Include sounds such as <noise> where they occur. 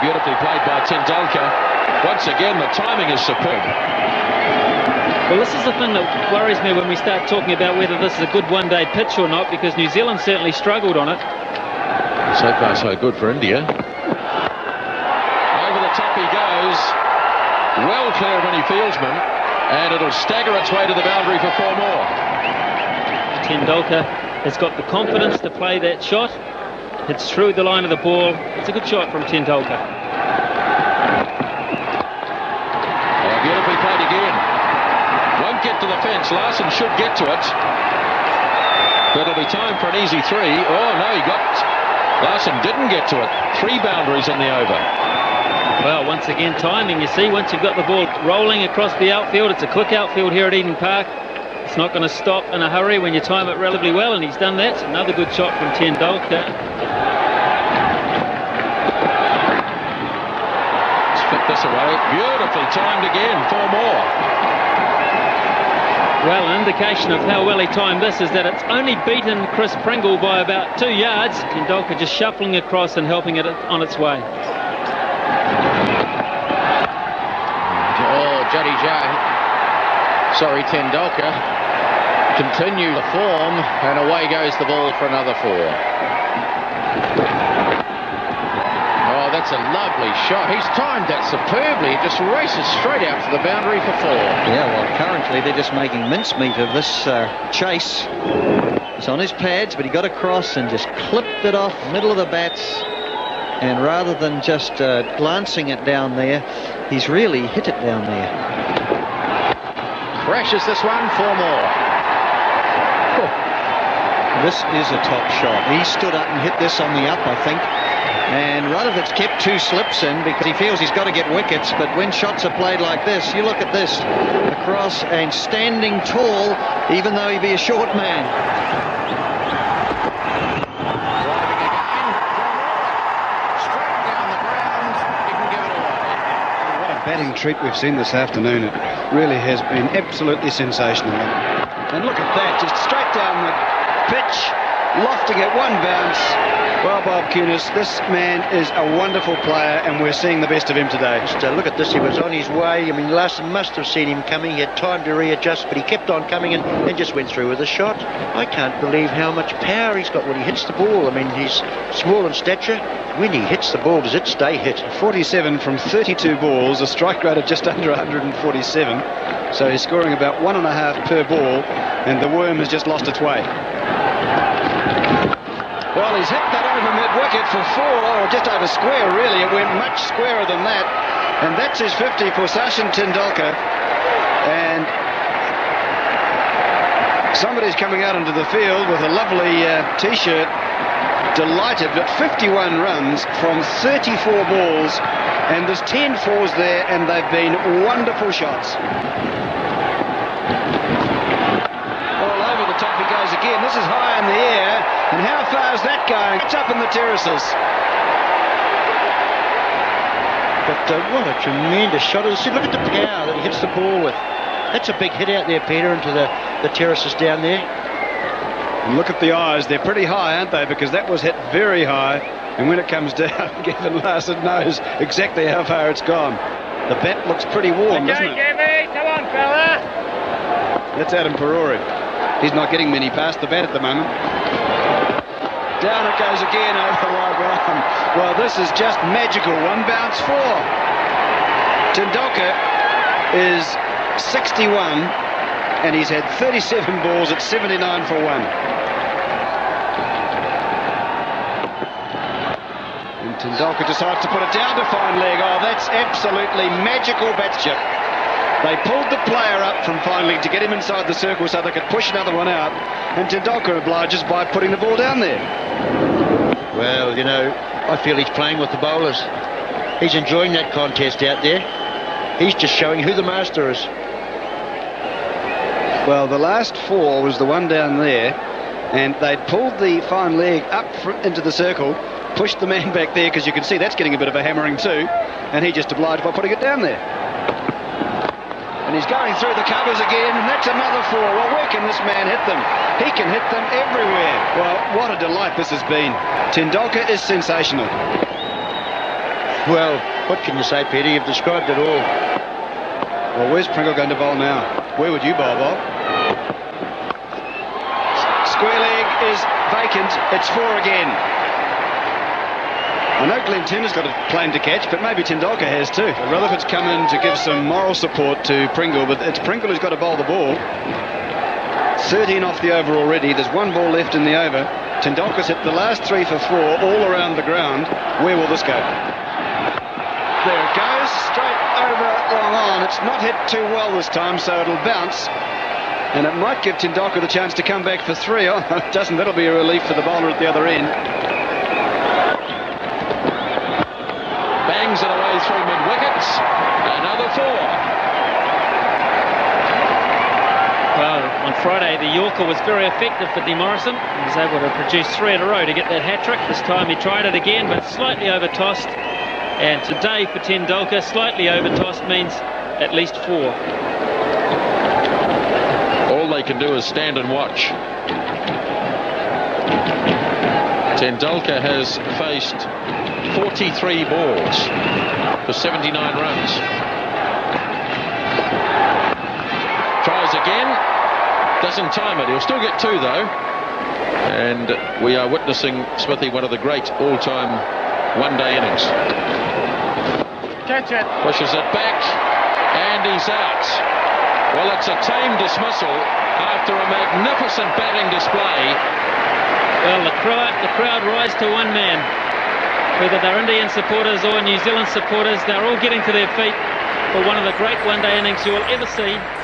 played by Tendulkar. Once again, the timing is superb. Well, this is the thing that worries me when we start talking about whether this is a good one-day pitch or not, because New Zealand certainly struggled on it. So far, so good for India. Over the top he goes. Well clear of any fieldsman. And it'll stagger its way to the boundary for four more. Tendulkar has got the confidence to play that shot. It's through the line of the ball. It's a good shot from Tendulkar. Oh, beautifully played again. Won't get to the fence. Larsen should get to it. But it'll be time for an easy three. Oh, no, he got... Larsen didn't get to it. Three boundaries in the over. Well, once again, timing, you see. Once you've got the ball rolling across the outfield, it's a quick outfield here at Eden Park. It's not going to stop in a hurry when you time it relatively well, and he's done that. Another good shot from Tendulkar. Let's flip this away. Beautifully timed again. Four more. Well, an indication of how well he timed this is that it's only beaten Chris Pringle by about two yards. Tendulkar just shuffling across and helping it on its way. Oh, Jadeja sorry, Tendulkar, continue the form, and away goes the ball for another four. Oh, that's a lovely shot. He's timed that superbly. It just races straight out to the boundary for four. Yeah, well, currently they're just making mincemeat of this uh, chase. It's on his pads, but he got across and just clipped it off middle of the bats. And rather than just uh, glancing it down there, he's really hit it down there. Crashes this one, four more. This is a top shot. He stood up and hit this on the up, I think. And Rutherford's kept two slips in because he feels he's got to get wickets. But when shots are played like this, you look at this. Across and standing tall, even though he be a short man. What a batting treat we've seen this afternoon. It really has been absolutely sensational. And look at that, just straight down the pitch, lofting it one bounce. Well, Bob Cunis, this man is a wonderful player, and we're seeing the best of him today. Just uh, look at this. He was on his way. I mean, Larsen must have seen him coming. He had time to readjust, but he kept on coming and, and just went through with a shot. I can't believe how much power he's got when he hits the ball. I mean, he's small in stature. When he hits the ball, does it stay hit? 47 from 32 balls, a strike rate of just under 147. So he's scoring about one and a half per ball, and the worm has just lost its way. He's hit that over mid-wicket for four, or just over square, really. It went much squarer than that. And that's his 50 for Sachin Tendulkar. And somebody's coming out into the field with a lovely uh, T-shirt. Delighted at 51 runs from 34 balls. And there's 10 fours there, and they've been wonderful shots. All over the top he goes again. This is high in the air. And how far is that going? It's up in the terraces. But uh, what a tremendous shot. See, look at the power that he hits the ball with. That's a big hit out there, Peter, into the, the terraces down there. And look at the eyes. They're pretty high, aren't they? Because that was hit very high. And when it comes <laughs> down, Gavin Larsen knows exactly how far it's gone. The bat looks pretty warm, okay, doesn't it? Jimmy, come on, fella. That's Adam Parore. He's not getting many past the bat at the moment. Down it goes again over the wide arm. Well, this is just magical. One bounce four. Tendulkar is 61, and he's had 37 <laughs> balls at 79 for one. And Tendulkar decides to put it down to fine leg. Oh, that's absolutely magical batship. They pulled the player up from fine leg to get him inside the circle so they could push another one out. And Tendulkar obliges by putting the ball down there. Well, you know, I feel he's playing with the bowlers. He's enjoying that contest out there. He's just showing who the master is. Well, the last four was the one down there, and they'd pulled the fine leg up into the circle, pushed the man <laughs> back there, because you can see that's getting a bit of a hammering too, and he just obliged by putting it down there. And he's going through the covers again, and that's another four. Well, where can this man hit them? He can hit them everywhere. Well, what a delight this has been. Tendulkar is sensational. Well, what can you say, Peter? You've described it all. Well, where's Pringle going to bowl now? Where would you bowl, Bob? Square leg is vacant. It's four again. I know Glenn Turner's got a plane to catch, but maybe Tendulkar has too. Rutherford's come in to give some moral support to Pringle, but it's Pringle who's got to bowl the ball. 13 off the over already. There's one ball left in the over. Tendulkar's hit the last three for four all around the ground. Where will this go? There it goes, straight over long on. It's not hit too well this time, so it'll bounce. And it might give Tendulkar the chance to come back for three. <laughs> Oh, it doesn't. That'll be a relief for the bowler at the other end. Bangs it away through mid wickets. Another four. Well, on Friday, the Yorker was very effective for Danny Morrison. He was able to produce three in a row to get that hat trick. This time he tried it again, but slightly over tossed. And today for Tendulkar, slightly over tossed means at least four. All they can do is stand and watch. Tendulkar has faced 43 balls for 79 runs. Tries again, doesn't time it. He'll still get two though. And we are witnessing Smithy one of the great all-time one-day innings. Catch it. Pushes it back, and he's out. Well, it's a tame dismissal after a magnificent batting display. Well, the crowd, the crowd rise to one man. Whether they're Indian supporters or New Zealand supporters, they're all getting to their feet for one of the great one-day innings you will ever see.